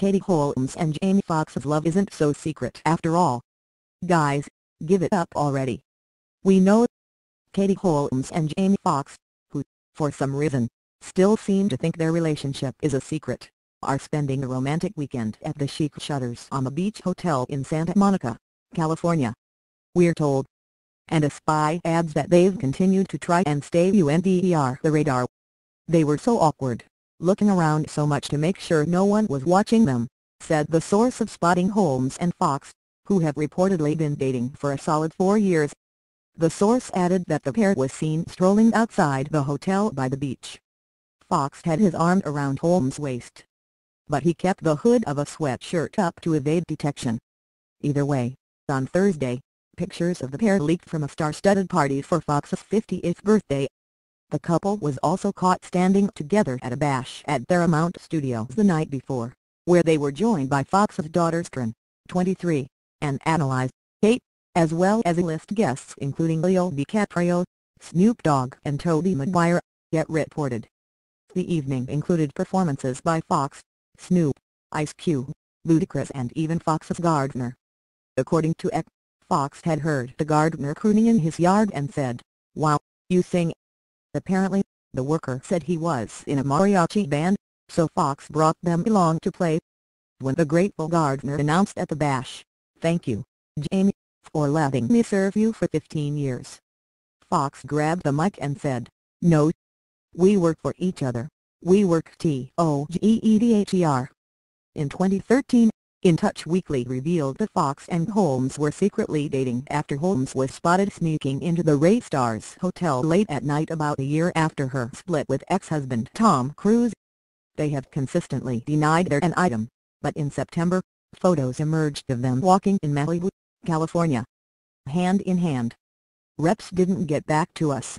Katie Holmes and Jamie Foxx's love isn't so secret after all. Guys, give it up already. We know Katie Holmes and Jamie Foxx, who, for some reason, still seem to think their relationship is a secret, are spending a romantic weekend at the Chic Shutters on the Beach Hotel in Santa Monica, California. We're told. And a spy adds that they've continued to try and stay under the radar. They were so awkward, looking around so much to make sure no one was watching them, said the source of Spotting Holmes and Foxx, who have reportedly been dating for a solid four years. The source added that the pair was seen strolling outside the hotel by the beach. Foxx had his arm around Holmes' waist. But he kept the hood of a sweatshirt up to evade detection. Either way, on Thursday, pictures of the pair leaked from a star-studded party for Foxx's 50th birthday. The couple was also caught standing together at a bash at Paramount Studios the night before, where they were joined by Foxx's daughters Corinne, 23, and Annalise, Kate, as well as A-list of guests including Leo DiCaprio, Snoop Dogg and Tobey Maguire, yet reported. The evening included performances by Foxx, Snoop, Ice Cube, Ludacris and even Foxx's gardener. According to X, Foxx had heard the gardener crooning in his yard and said, Wow, you sing. Apparently, the worker said he was in a mariachi band, so Foxx brought them along to play. When the grateful gardener announced at the bash, Thank you, Jamie, for letting me serve you for 15 years. Foxx grabbed the mic and said, No. We work for each other. We work T-O-G-E-D-H-E-R. In 2013, In Touch Weekly revealed that Foxx and Holmes were secretly dating after Holmes was spotted sneaking into the Ray Stars hotel late at night about a year after her split with ex-husband Tom Cruise. They have consistently denied they're an item, but in September, photos emerged of them walking in Malibu, California. Hand in hand. Reps didn't get back to us,